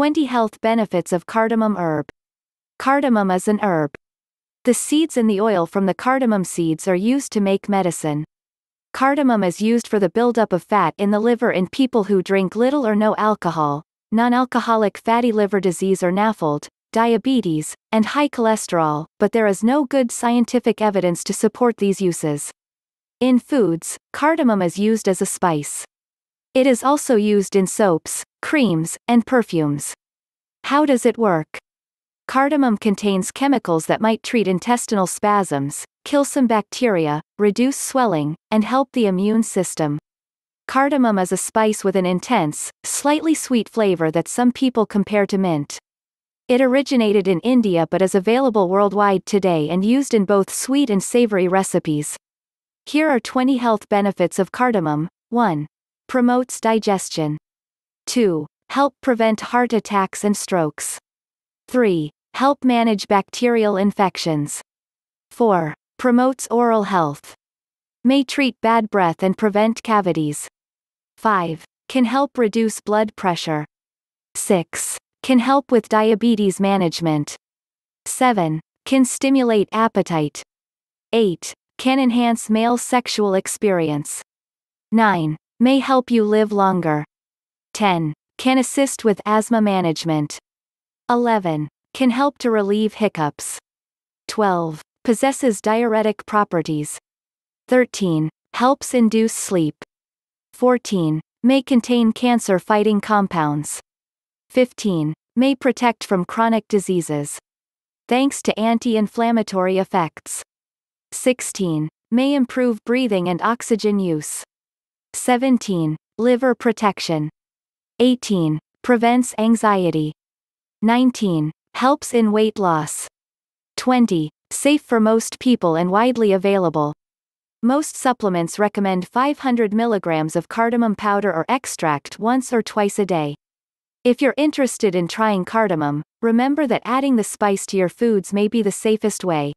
20 Health Benefits of Cardamom Herb. Cardamom is an herb. The seeds and the oil from the cardamom seeds are used to make medicine. Cardamom is used for the buildup of fat in the liver in people who drink little or no alcohol, non-alcoholic fatty liver disease or NAFLD, diabetes, and high cholesterol, but there is no good scientific evidence to support these uses. In foods, cardamom is used as a spice. It is also used in soaps, creams, and perfumes. How does it work? Cardamom contains chemicals that might treat intestinal spasms, kill some bacteria, reduce swelling, and help the immune system. Cardamom is a spice with an intense, slightly sweet flavor that some people compare to mint. It originated in India but is available worldwide today and used in both sweet and savory recipes. Here are 20 health benefits of cardamom. 1. Promotes digestion. 2. Help prevent heart attacks and strokes. 3. Help manage bacterial infections. 4. Promotes oral health. May treat bad breath and prevent cavities. 5. Can help reduce blood pressure. 6. Can help with diabetes management. 7. Can stimulate appetite. 8. Can enhance male sexual experience. 9. May help you live longer. 10. Can assist with asthma management. 11. Can help to relieve hiccups. 12. Possesses diuretic properties. 13. Helps induce sleep. 14. May contain cancer-fighting compounds. 15. May protect from chronic diseases. Thanks to anti-inflammatory effects. 16. May improve breathing and oxygen use. 17. Liver protection. 18. Prevents anxiety. 19. Helps in weight loss. 20. Safe for most people and widely available. Most supplements recommend 500 mg of cardamom powder or extract once or twice a day. If you're interested in trying cardamom, remember that adding the spice to your foods may be the safest way.